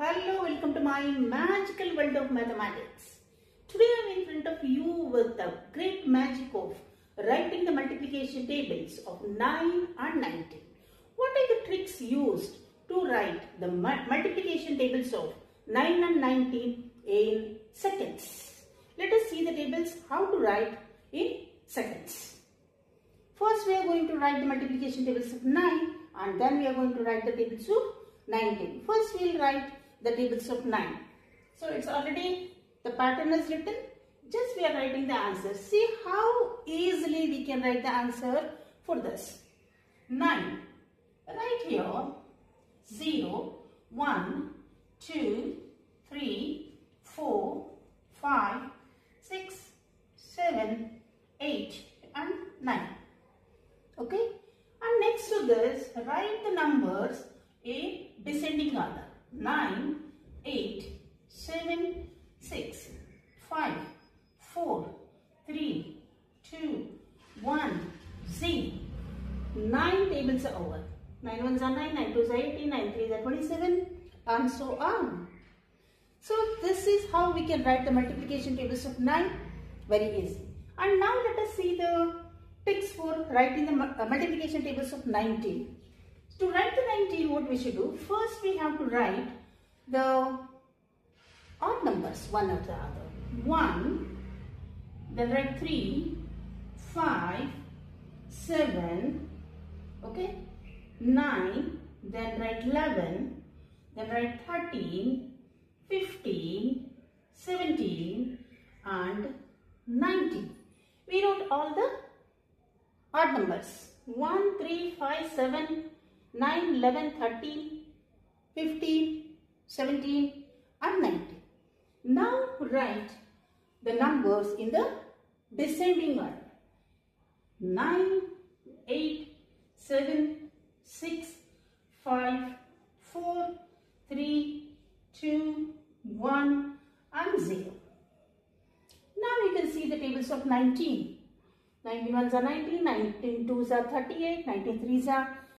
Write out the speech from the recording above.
Hello, welcome to my magical world of mathematics. Today I am in front of you with the great magic of writing the multiplication tables of 9 and 19. What are the tricks used to write the multiplication tables of 9 and 19 in seconds? Let us see the tables how to write in seconds. First we are going to write the multiplication tables of 9 and then we are going to write the tables of 19. First we will write the tables of 9. So it's already, the pattern is written. Just we are writing the answer. See how easily we can write the answer for this. 9. Right here, 0, 1, 2, 3, 4, 5, 6, 7, 8 and 9. Okay. And next to this, write the numbers in descending order. 9, 8, 7, 6, 5, 4, 3, 2, 1, 0. 9 tables are over. 9 ones are 9, 9 twos are 18, 9 threes are 27 and so on. So this is how we can write the multiplication tables of 9 very easy. And now let us see the tricks for writing the uh, multiplication tables of 19. To write the 19 what we should do? First we have to write the odd numbers one after the other. 1, then write 3, 5, 7, okay, 9, then write 11, then write 13, 15, 17 and 19. We wrote all the odd numbers 1, 3, 5, 7, 9, 11, 13, 15, 17 and 19. Now write the numbers in the descending order. 9, 8, 7, 6, 5, 4, 3, 2, 1 and 0. Now you can see the tables of 19. 19 ones are 19, 19 twos are 38, 19 threes are